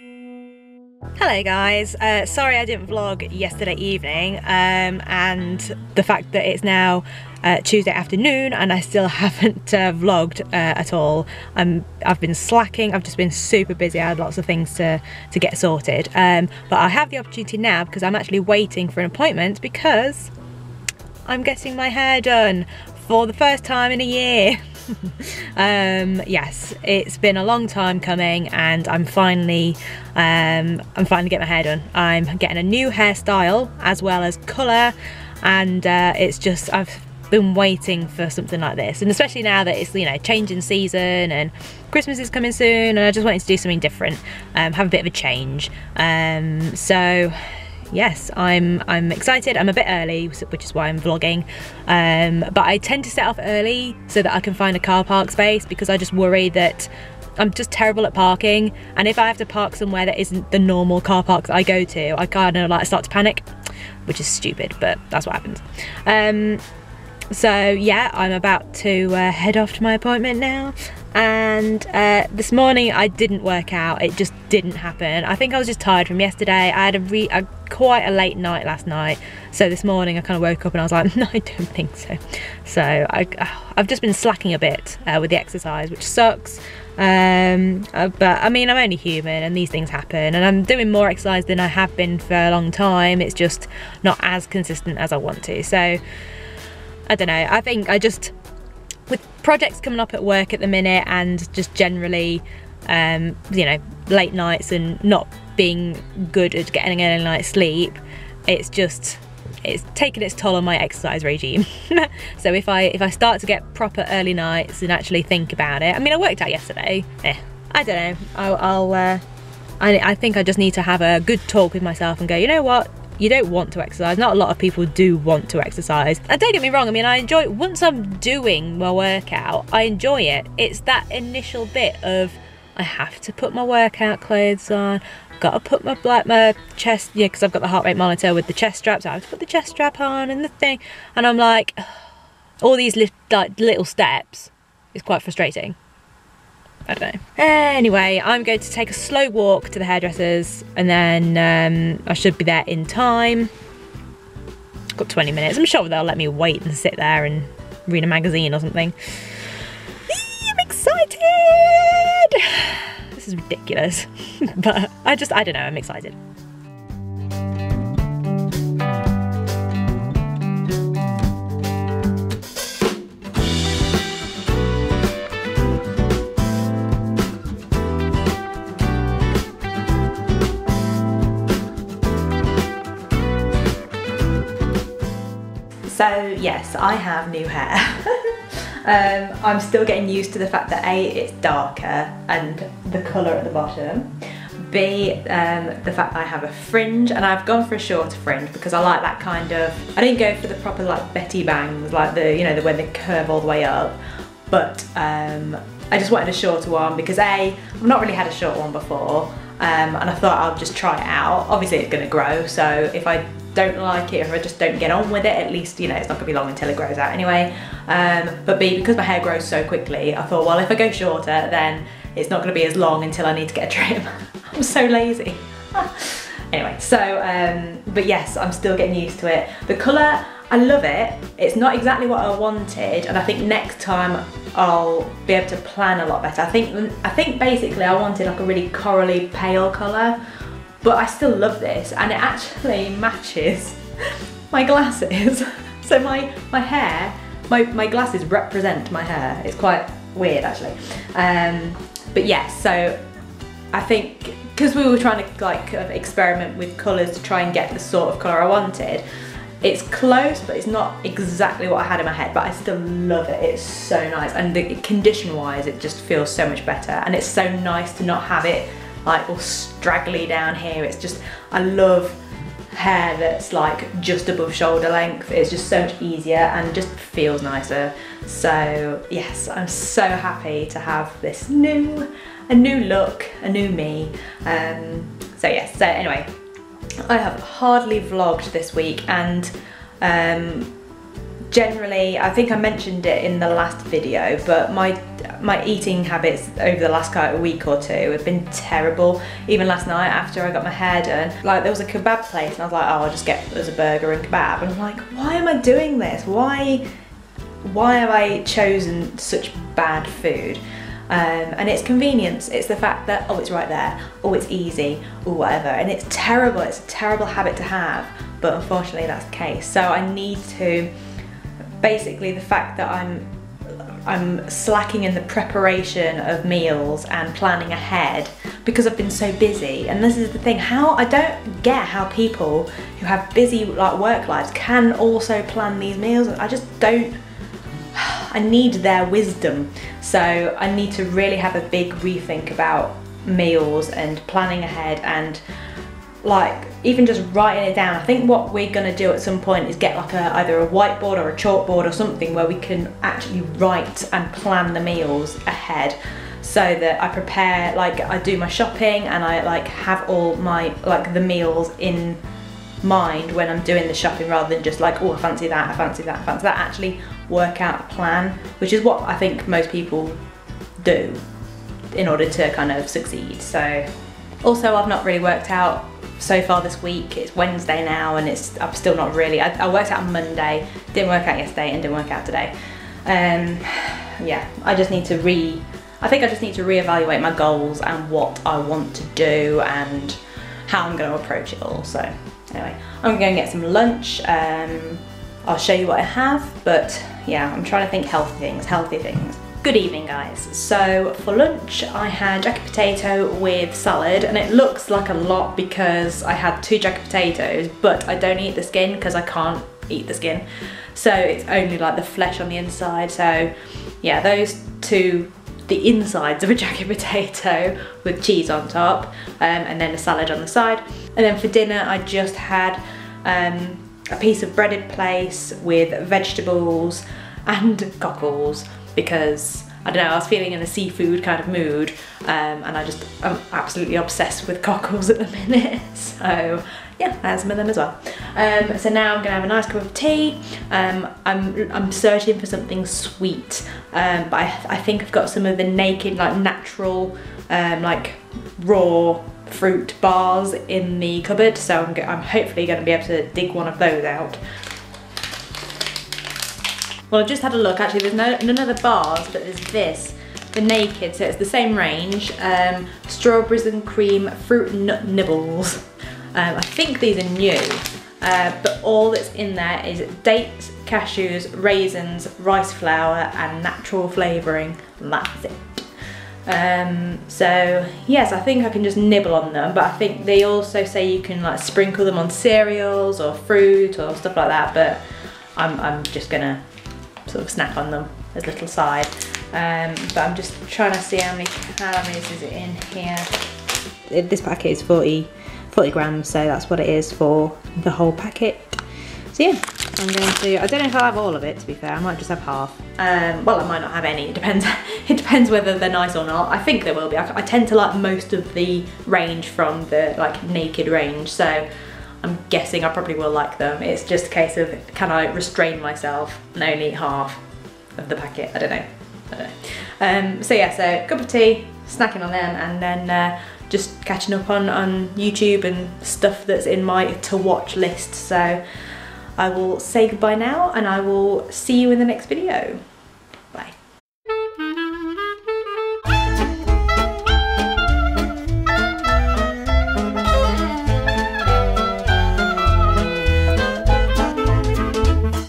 Hello guys, uh, sorry I didn't vlog yesterday evening um, and the fact that it's now uh, Tuesday afternoon and I still haven't uh, vlogged uh, at all. I'm, I've been slacking, I've just been super busy, I had lots of things to, to get sorted. Um, but I have the opportunity now because I'm actually waiting for an appointment because I'm getting my hair done for the first time in a year. um, yes, it's been a long time coming, and I'm finally, um, I'm finally getting my hair done. I'm getting a new hairstyle as well as colour, and uh, it's just I've been waiting for something like this, and especially now that it's you know changing season and Christmas is coming soon, and I just wanted to do something different, um, have a bit of a change. Um, so yes, I'm I'm excited. I'm a bit early, which is why I'm vlogging. Um, but I tend to set off early so that I can find a car park space because I just worry that I'm just terrible at parking. And if I have to park somewhere that isn't the normal car park that I go to, I kind of like start to panic, which is stupid, but that's what happens. Um, so yeah, I'm about to uh, head off to my appointment now and uh, this morning I didn't work out. It just didn't happen. I think I was just tired from yesterday. I had a, re a quite a late night last night. So this morning I kind of woke up and I was like no I don't think so. So I, I've just been slacking a bit uh, with the exercise which sucks. Um, uh, but I mean I'm only human and these things happen. And I'm doing more exercise than I have been for a long time. It's just not as consistent as I want to. So I don't know. I think I just with projects coming up at work at the minute and just generally um, you know late nights and not being good at getting any night's sleep it's just it's taken its toll on my exercise regime. So if I if I start to get proper early nights and actually think about it I mean I worked out yesterday. Eh, I don't know. I'll, I'll uh, I, I think I just need to have a good talk with myself and go you know what you don't want to exercise. Not a lot of people do want to exercise. And don't get me wrong, I mean, I enjoy, once I'm doing my workout, I enjoy it. It's that initial bit of, I have to put my workout clothes on, I've got to put my like my chest yeah because I've got the heart rate monitor with the chest straps I have to put the chest strap on and the thing and I'm like all these li like little steps is quite frustrating I don't know. Anyway, I'm going to take a slow walk to the hairdressers and then um, I should be there in time. Got 20 minutes. I'm sure they'll let me wait and sit there and read a magazine or something. I'm excited! This is ridiculous. but I just, I don't know, I'm excited. Yes, I have new hair. um, I'm still getting used to the fact that A, it's darker and the colour at the bottom. B, um, the fact that I have a fringe and I've gone for a shorter fringe because I like that kind of, I didn't go for the proper like Betty bangs, like the, you know, the when they curve all the way up, but um, I just wanted a shorter one because A, I've not really had a short one before um, and I thought I'll just try it out. Obviously it's gonna grow, so if I don't like it, or if I just don't get on with it, at least, you know, it's not gonna be long until it grows out anyway. Um, but B, because my hair grows so quickly, I thought, well, if I go shorter, then it's not gonna be as long until I need to get a trim. I'm so lazy. anyway, so, um, but yes, I'm still getting used to it. The colour, I love it. It's not exactly what I wanted, and I think next time I'll be able to plan a lot better. I think, I think basically I wanted like a really corally pale colour, but I still love this and it actually matches my glasses. so my, my hair, my, my glasses represent my hair. It's quite weird actually. Um, but yes, so I think because we were trying to like experiment with colours to try and get the sort of colour I wanted, it's close, but it's not exactly what I had in my head, but I still love it. It's so nice. And the condition wise, it just feels so much better. And it's so nice to not have it like all straggly down here. It's just, I love hair that's like just above shoulder length. It's just so much easier and just feels nicer. So yes, I'm so happy to have this new, a new look, a new me. Um, so yes, so anyway, I have hardly vlogged this week and um, generally, I think I mentioned it in the last video, but my my eating habits over the last kind of week or two have been terrible. Even last night after I got my hair done, like there was a kebab place and I was like, oh, I'll just get there's a burger and kebab. And I'm like, why am I doing this? Why, why have I chosen such bad food? Um, and it's convenience. It's the fact that, oh, it's right there. Oh, it's easy. or whatever. And it's terrible. It's a terrible habit to have. But unfortunately, that's the case. So I need to, basically, the fact that I'm I'm slacking in the preparation of meals and planning ahead because I've been so busy. And this is the thing, how I don't get how people who have busy like work lives can also plan these meals. And I just don't I need their wisdom. So I need to really have a big rethink about meals and planning ahead and like even just writing it down. I think what we're gonna do at some point is get like a either a whiteboard or a chalkboard or something where we can actually write and plan the meals ahead so that I prepare like I do my shopping and I like have all my like the meals in mind when I'm doing the shopping rather than just like oh I fancy that I fancy that I fancy that actually work out a plan which is what I think most people do in order to kind of succeed so also I've not really worked out so far this week. It's Wednesday now and it's I'm still not really, I, I worked out on Monday, didn't work out yesterday and didn't work out today. Um, yeah, I just need to re, I think I just need to reevaluate my goals and what I want to do and how I'm going to approach it all. So anyway, I'm going to get some lunch. Um, I'll show you what I have, but yeah, I'm trying to think healthy things, healthy things. Good evening guys. So for lunch I had jacket potato with salad and it looks like a lot because I had two jacket potatoes but I don't eat the skin because I can't eat the skin. So it's only like the flesh on the inside. So yeah, those two the insides of a jacket potato with cheese on top um, and then a salad on the side. And then for dinner I just had um, a piece of breaded plaice with vegetables and cockles because I don't know, I was feeling in a seafood kind of mood um, and I just, I'm absolutely obsessed with cockles at the minute. So yeah, I had some of them as well. Um, so now I'm gonna have a nice cup of tea. Um, I'm, I'm searching for something sweet, um, but I, I think I've got some of the naked, like natural, um, like raw fruit bars in the cupboard. So I'm, I'm hopefully gonna be able to dig one of those out. Well, I've just had a look. Actually, there's no, none of the bars, but there's this, the Nakd. So it's the same range. Um, strawberries and cream fruit nut nibbles. Um, I think these are new. Uh, but all that's in there is dates, cashews, raisins, rice flour, and natural flavouring. That's it. Um, so yes, I think I can just nibble on them, but I think they also say you can like sprinkle them on cereals or fruit or stuff like that, but I'm, I'm just gonna sort of snack on them as little side. Um, but I'm just trying to see how many calories is it in here. This packet is 40, 40 grams, so that's what it is for the whole packet. So yeah, I'm going to, I don't know if I'll have all of it to be fair, I might just have half. Um, well, I might not have any, it depends, it depends whether they're nice or not. I think they will be, I, I tend to like most of the range from the like Nakd range, so I'm guessing I probably will like them. It's just a case of can I restrain myself and only eat half of the packet? I don't know. I don't know. Um, so yeah, so cup of tea, snacking on them, and then uh, just catching up on, on YouTube and stuff that's in my to watch list. So I will say goodbye now and I will see you in the next video.